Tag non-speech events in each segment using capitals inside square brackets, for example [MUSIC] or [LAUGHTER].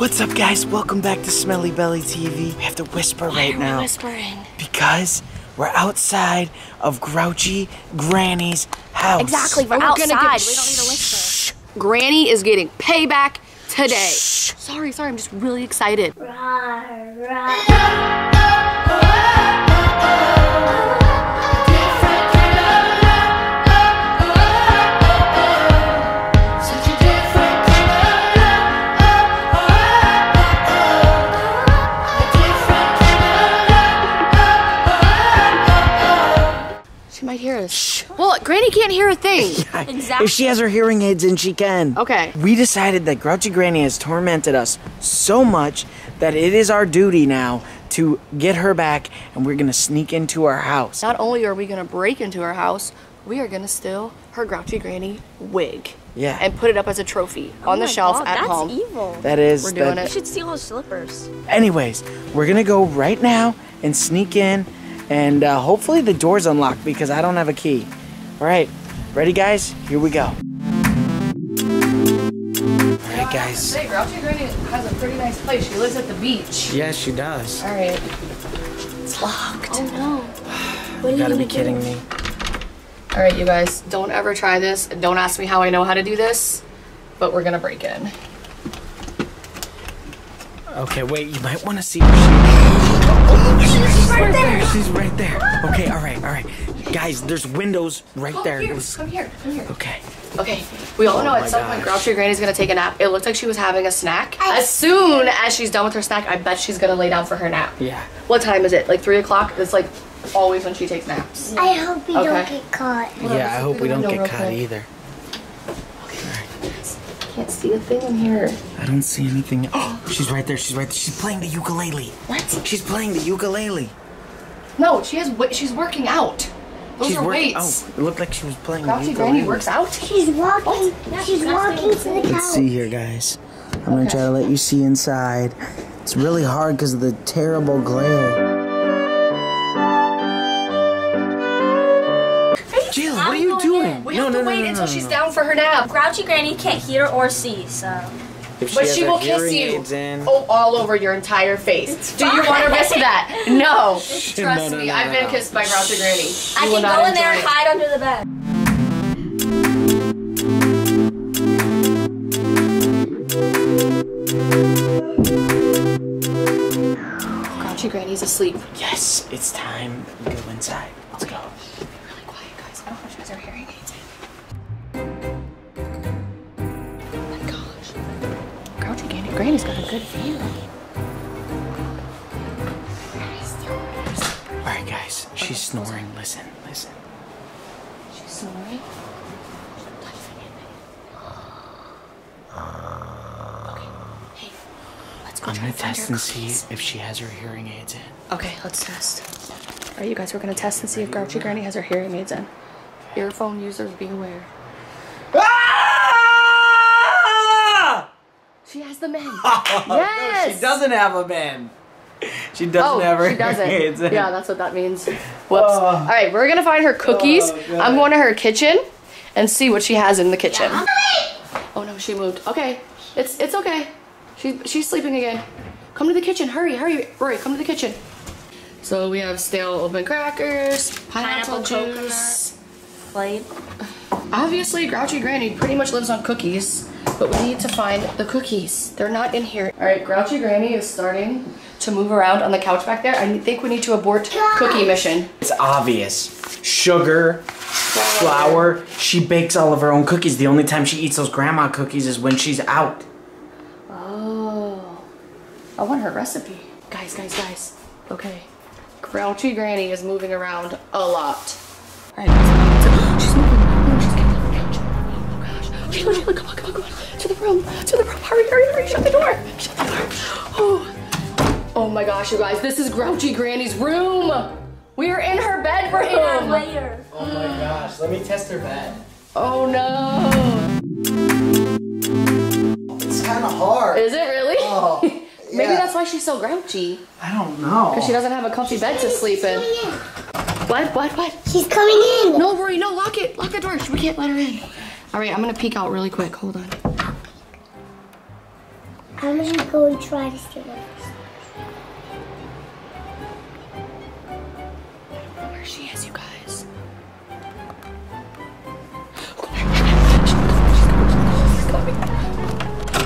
What's up, guys? Welcome back to Smelly Belly TV. We have to whisper right now whispering? because we're outside of Grouchy Granny's house. Exactly, we're And we're outside. gonna get- we don't need to whisper. Granny is getting payback today. Sorry, sorry, I'm just really excited. She Well, Granny can't hear a thing. [LAUGHS] Exactly. If she has her hearing aids in, she can. Okay. We decided that Grouchy Granny has tormented us so much that it is our duty now to get her back, and we're gonna sneak into our house. Not only are we gonna break into her house, we are gonna steal her grouchy granny wig. Yeah. And put it up as a trophy on the Oh shelf God, at that's home. evil. That is. We're doing that- You it. should steal those slippers. Anyways, we're gonna go right now and sneak in, and uh, hopefully the door's unlocked because I don't have a key. All right, ready, guys? Here we go. All right, guys. Hey, Grouchy Granny has a pretty nice place. She lives at the beach. Yes, she does. All right. It's locked. Oh no. What You gotta be gonna kidding do? me. All right, you guys, don't ever try this. Don't ask me how I know how to do this, but we're gonna break in. Okay, wait. You might want to see. Where she She's right there. She's right there. Okay, all right, all right. Guys, there's windows right there. Here, It come here, come here. Okay. Okay, we all know Oh at my some point gosh. Grouchy Granny's gonna take a nap. It looked like she was having a snack. As soon as she's done with her snack, I bet she's gonna lay down for her nap. Yeah. What time is it? Like three o'clock? It's like always when she takes naps. I hope you don't get caught. Yeah, I hope we don't window get caught quick. either. I can't see a thing in here. I don't see anything. [GASPS] Oh, she's right there. She's right there. She's playing the ukulele. What? She's playing the ukulele. No, she has. She's working out. Those she's are working. weights. Oh, it looked like she was playing the Grouchy ukulele. Granny works out. She's walking. she's walking to the couch. Let's see here, guys. I'm gonna try to let you see inside. It's really hard because of the terrible glare. Doing? We have to wait until she's down for her nap. Grouchy Granny can't hear or see, so. If But has she will kiss you. in- Oh, all over your entire face. Do you want to risk that? No. Trust No, no, me, no, I've been no. kissed by Grouchy Granny. I You will can go in there and enjoy it. hide under the bed. Grouchy Granny's asleep. Yes, it's time we go inside. Good view. All right, guys. She's snoring. Listen, listen. She's snoring. Okay. Hey, let's go I'm gonna to test and see if she has her hearing aids in. Okay, let's test. All right, you guys, we're gonna test and see if Grouchy Granny has her hearing aids in. Earphone users, be aware. [LAUGHS] She has them in. yes. She doesn't have a in. She doesn't Oh, have her she doesn't. hearing aids in. Yeah, that's what that means. Whoops. Oh. All right, we're gonna find her cookies. Oh, I'm going to her kitchen and see what she has in the kitchen. Oh no, she moved. Okay, it's it's okay. She she's sleeping again. Come to the kitchen. Hurry, hurry, Rory. Come to the kitchen. So we have stale open crackers, pineapple, Pineapple juice. Played. [SIGHS] Obviously, Grouchy Granny pretty much lives on cookies, but we need to find the cookies. They're not in here. All right, Grouchy Granny is starting to move around on the couch back there. I think we need to abort cookie mission. It's obvious. Sugar, flour. She bakes all of her own cookies. The only time she eats those grandma cookies is when she's out. Oh, I want her recipe. Guys, guys, guys. Okay, Grouchy Granny is moving around a lot. All right, gosh. Sheila, Sheila, come on, come on, come on. To the room, to the room. Hurry, hurry, hurry. Shut the door. Shut the door. Oh. Oh my gosh, you guys, this is Grouchy Granny's room. We are in her bedroom. [LAUGHS] Later. Oh my gosh, let me test her bed. Oh no. It's kind of hard. Is it really? Oh, [LAUGHS] Maybe yeah. that's why she's so grouchy. I don't know. Because she doesn't have a comfy bed to sleep in. What? What? What? She's coming in. No, Rory, no, lock it. Lock the door. We can't let her in. All right, I'm gonna peek out really quick. Hold on. I'm gonna go and try to steal it. Where she is, you guys.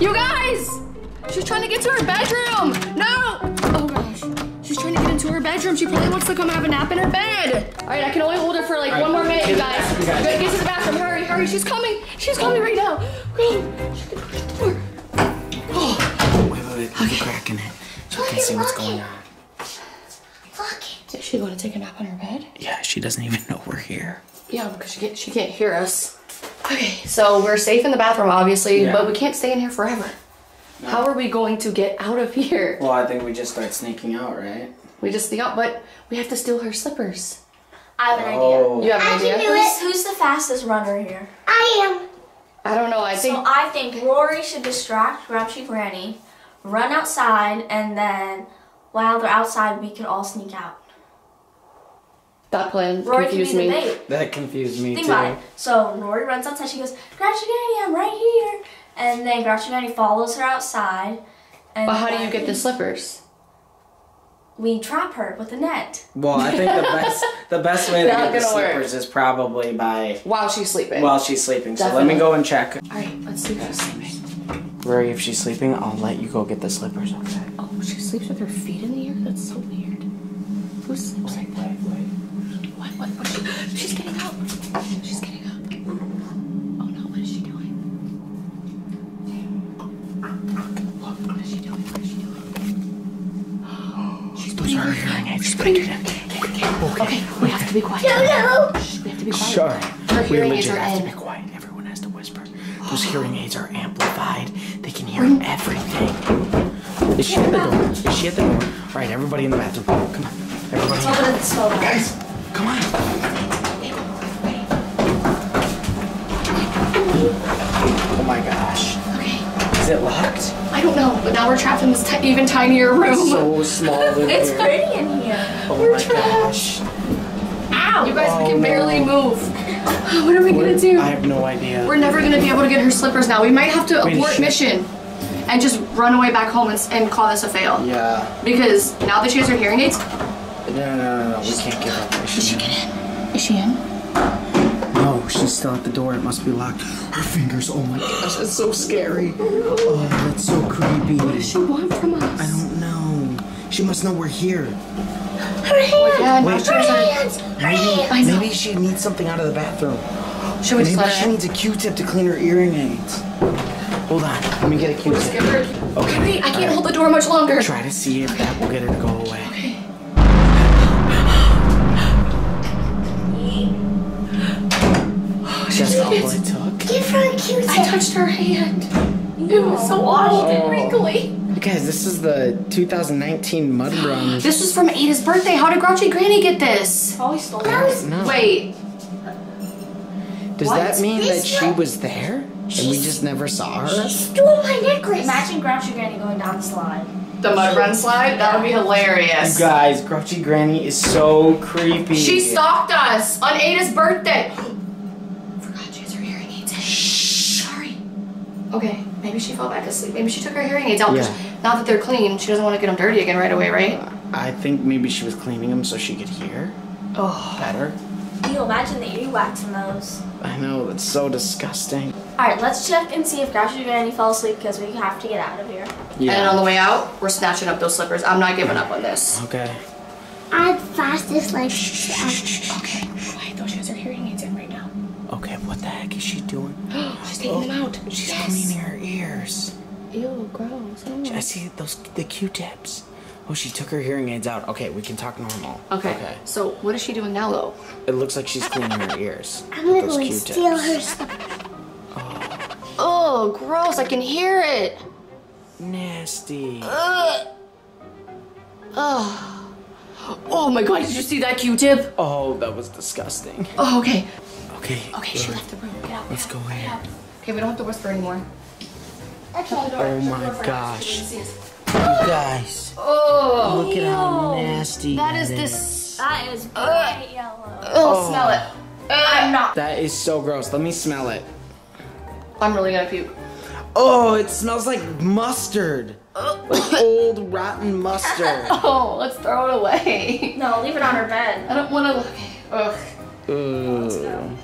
You guys! She's trying to get to her bedroom! No! To her bedroom. She probably wants to come have a nap in her bed. Alright, I can only hold her for like one more minute, you guys. you guys. Get, to the bathroom. Hurry, hurry. She's coming. She's coming right now. Go. Shut the door. Oh. Wait, wait, wait. Leave a crack in it so we can see what's going on. Look it. Is she going to take a nap on her bed? Yeah, she doesn't even know we're here. Yeah, because she can't, she can't hear us. Okay, so we're safe in the bathroom, obviously, Yeah. but we can't stay in here forever. How are we going to get out of here? Well, I think we just start sneaking out, right? We just sneak out, but we have to steal her slippers. I have an idea. Oh. You have an I idea? can do Who's, it. who's the fastest runner here? I am. I don't know. I think So I think Rory should distract Grouchy Granny, run outside, and then while they're outside, we could all sneak out. that plan Rory can be confused the me. bait. That confused me Think too. about it. So Rory runs outside. She goes, Grouchy Granny, I'm right here. And then Grouchy Granny follows her outside. And But how do you get the slippers? We trap her with a net. Well, I think the [LAUGHS] best the best way to Not get the gonna work. slippers is probably by While she's sleeping. While she's sleeping. So let Definitely. me go and check. All right, let's see if she's sleeping. Rory, if she's sleeping, I'll let you go get the slippers. Okay. Oh, she sleeps with her feet in the air. That's so weird. Who sleeps like that? What? What? What? She's getting up. She's getting up. Oh no! What is she doing? Look! What is she doing? What is she doing? She's putting her hearing aids. It in. Okay, we have to be quiet. No, no. Shh, we have to be quiet. Sure. Her We hearing aids legit are have to be quiet. Everyone has to whisper. Those hearing aids are amplified. They can hear everything. Is she at the door? Is she at the door? All right, everybody in the bathroom. Come on. Everybody. in. Open the stove. Guys, come on. Oh my gosh. Okay. Is it locked? I don't know, but now we're trapped in this ti- even tinier room. It's so [LAUGHS] small in It's here. pretty in here. Oh We're my trapped. gosh. Ow! you guys, we Oh, can barely no. move. [SIGHS] What are we gonna do? I have no idea. We're never gonna be able to get her slippers now. We might have to Wait, abort shit. mission and just run away back home and, and call this a fail. Yeah. Because now that she has her hearing aids, No, no, no, no. We can't give up. Is she in? is she in? Oh, no, she's still at the door. It must be locked. Her fingers. Oh my gosh, that's so scary. Oh, that's so creepy. What does she want from us? I don't know. She must know we're here. Her hands. Yeah, now Wait. Her hands. Her Maybe, hands. I maybe she needs something out of the bathroom. Should we just Maybe let she her needs a Q-tip to clean her hearing aids. Hold on. Let me get a Just Q-tip. Okay. Wait, I can't hold the door much longer. Try to see if that will get her to go away. Okay. That's all it took. Give her a Q-tip. I touched her hand. It was so oh. old and wrinkly. You guys, this is the 2019 Mud Run. This was from Aydah's birthday. How did Grouchy Granny get this? Probably stole That it. was No. Wait, Does What? that mean that This she one- was there and we just never saw her? She stole my necklace. Imagine Grouchy Granny going down the slide. the mud run slide? That would be hilarious. You guys, Grouchy Granny is so creepy. She stalked us on Aydah's birthday. Okay, maybe she fell back asleep. Maybe she took her hearing aids out. Yeah. Now that they're clean, she doesn't want to get them dirty again right away, right? I think maybe she was cleaning them so she could hear Oh. better. Can You imagine the earwax in those. I know, it's so disgusting. Alright, let's check and see if Grouchy Granny fell asleep because we have to get out of here. Yeah. And on the way out, we're snatching up those slippers. I'm not giving up on this. Okay. I'm fastest like. Okay, quiet though. She has her hearing aids in right now. Okay, what the heck is she doing? [GASPS] She's taking them out. [GASPS] She's cleaning her ears. Ew, gross. Oh, I see those the Q-tips. Oh, she took her hearing aids out. Okay, we can talk normal. Okay. Okay. So what is she doing now though? It looks like she's cleaning her ears. I'm gonna go steal her [LAUGHS] stuff. Oh, gross! I can hear it. Nasty. Oh my god! Did you see that Q-tip? Oh, that was disgusting. Oh, okay. Okay. Okay, she left the room. Get out. Let's go in. Okay, we don't have to whisper anymore. Okay. Oh my gosh. You guys, Oh, look at how nasty that is is. this. That is bright yellow. Oh, smell it. I'm not. That is so gross. Let me smell it. I'm really gonna puke. Oh, it smells like mustard. Like old rotten mustard. [LAUGHS] Oh, let's throw it away. No, leave it on her bed. I don't want to look. Ugh. Ooh.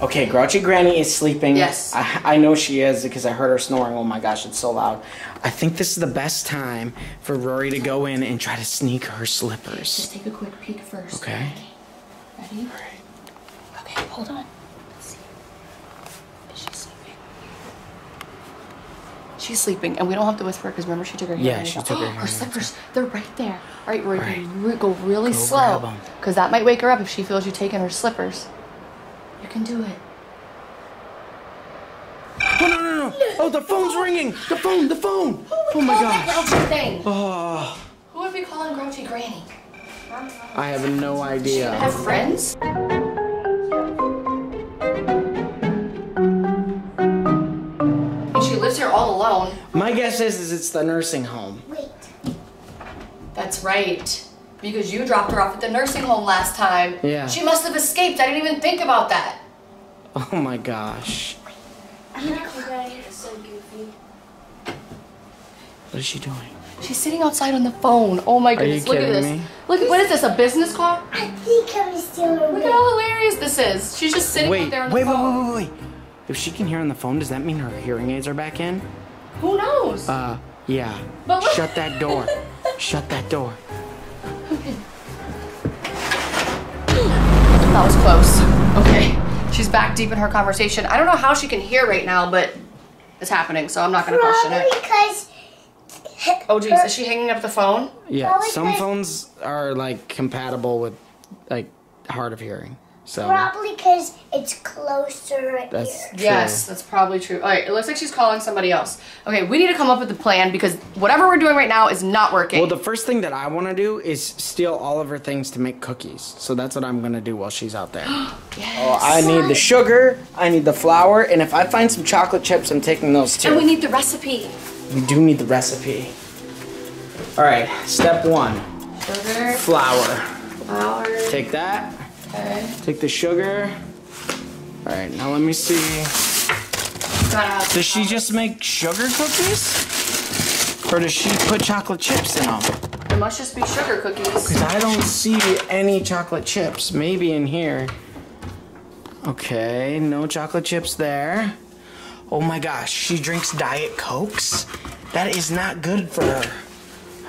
Okay, Grouchy Granny is sleeping. Yes. I, I know she is because I heard her snoring. Oh my gosh, it's so loud. I think this is the best time for Rory to go in and try to sneak her slippers. Just take a quick peek first. Okay? Ready? Okay, hold on. Let's see. Is she sleeping? She's sleeping, and we don't have to whisper because remember she took her. Yeah, she took her "Oh, Her slippers, they're right there. All right, Rory, Right. go really Go slow because that might wake her up if she feels you taking her slippers. You can do it. Oh, no, no, no. Oh, the phone's ringing. The phone, the phone. Oh my Call that gosh. grouchy thing. Oh, Who would be calling Grouchy Granny? I have no idea. Have friends? And she lives here all alone. My guess is, is it's the nursing home. Wait. That's right. Because you dropped her off at the nursing home last time. Yeah. She must have escaped. I didn't even think about that. Oh my gosh. Okay, it's so goofy. What is she doing? She's sitting outside on the phone. Oh my goodness. Look at kidding this. me? Look, what is this? A business call? I think I'm still Look at how hilarious this is. She's just sitting Wait, out there on the wait, wait, phone. wait, wait, wait. If she can hear on the phone, does that mean her hearing aids are back in? Who knows? Uh, yeah. But look- Shut that door. [LAUGHS] Shut that door. That was close. Okay. She's back deep in her conversation. I don't know how she can hear right now, but it's happening, so I'm not gonna question Probably it. because. Oh geez, is she hanging up the phone? Yeah, Probably some phones are like compatible with like hard of hearing. So Probably because it's closer that's here. Yes, that's probably true. All right, it looks like she's calling somebody else. Okay, we need to come up with a plan because whatever we're doing right now is not working. Well, the first thing that I want to do is steal all of her things to make cookies. So that's what I'm gonna do while she's out there. [GASPS] Oh, I need the sugar, I need the flour, and if I find some chocolate chips, I'm taking those too. and we need the recipe. We do need the recipe. All right, step one: Sugar, flour. flour. Take that. Okay. Take the sugar. All right, now let me see. Does she just make sugar cookies? Or does she put chocolate chips in them? It must just be sugar cookies. Because I don't see any chocolate chips. Maybe in here. Okay, no chocolate chips there. Oh my gosh, she drinks Diet Cokes? That is not good for her.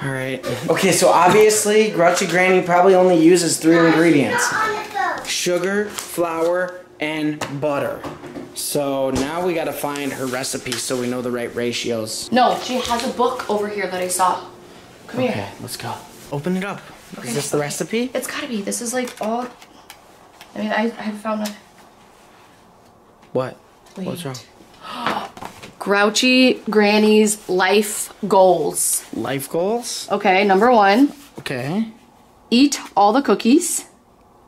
All right. Okay, so obviously, Grouchy Granny probably only uses three ingredients On the phone. Sugar, flour, and butter. So now we gotta find her recipe so we know the right ratios. No, she has a book over here that I saw. Come here. Okay, here. let's go. Open it up. Is this the recipe? It's gotta be. This is like all. I mean, I, I found a. What? What's Wait. wrong? [GASPS] Grouchy Granny's life goals. Life goals? Okay, number one, Okay. eat all the cookies.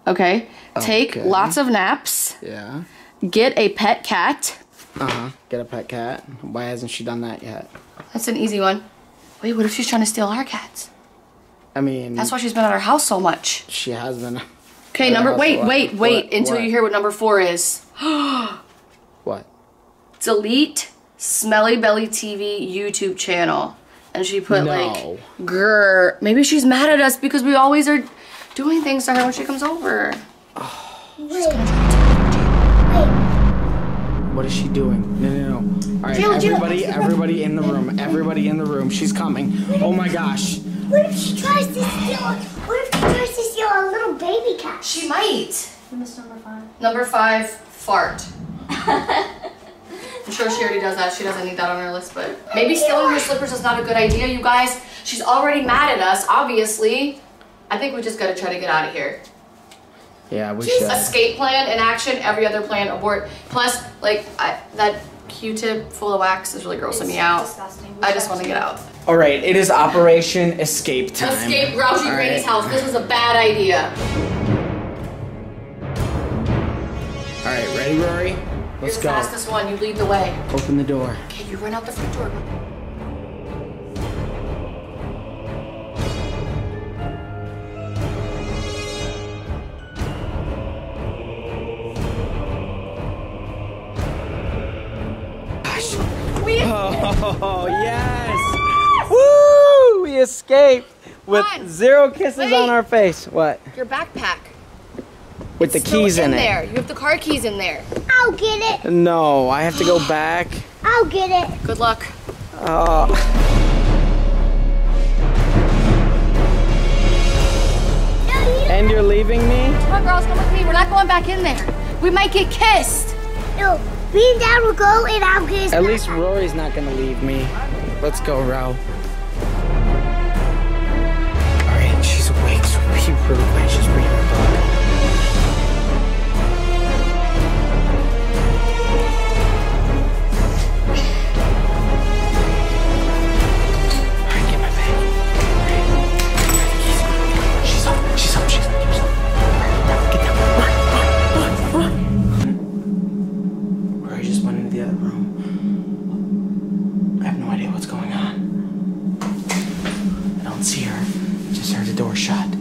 Okay. Take Okay. lots of naps. Yeah. Get a pet cat. Uh huh. Get a pet cat. Why hasn't she done that yet? That's an easy one. Wait, what if she's trying to steal our cats? I mean, That's why she's been at our house so much. she has been. Okay, number. Wait, wait, wait What? until What? you hear what number four is. [GASPS] What? Delete Smelly Belly TV YouTube channel. And she put No. like, grr. Maybe she's mad at us because we always are doing things to her when she comes over. Wait. Wait. What is she doing? No, no, no. All right, Jill, Jill. everybody, everybody in the room. Everybody in the room. She's coming. Oh my gosh. What if she tries to steal? What if she tries to steal a little baby cat? She might. Miss number five. Number five, fart. [LAUGHS] I'm sure she already does that. She doesn't need that on her list, but maybe stealing her slippers is not a good idea, you guys. She's already mad at us, obviously. I think we just gotta try to get out of here. Yeah, we should. Escape plan in action, every other plan abort. Plus, like, I, that Q-tip full of wax is really grossing me out. Disgusting. I just want to get out. All right, it is Operation Escape Time. Escape Grouchy All Granny's house. This is a bad idea. All right, ready, Rory? Let's You're the go. fastest one. You lead the way. Open the door. Okay, you run out the front door. Gosh, We [LAUGHS] Oh, yes! Woo! We escaped with Come on. zero kisses Wait. on our face. What? your backpack. With the Still keys in, it. there. You have the car keys in there. I'll get it. No, I have to go [GASPS] back. I'll get it. Good luck. Oh. And you're leaving me? Come on, girls, come with me. We're not going back in there. We might get kissed. no. Me and Dad will go, and I'll get his At least. Rory's not gonna leave me. Let's go, Ro. Alright, she's awake, so pee real quick. She's reading her book. else here. Just heard the door shut.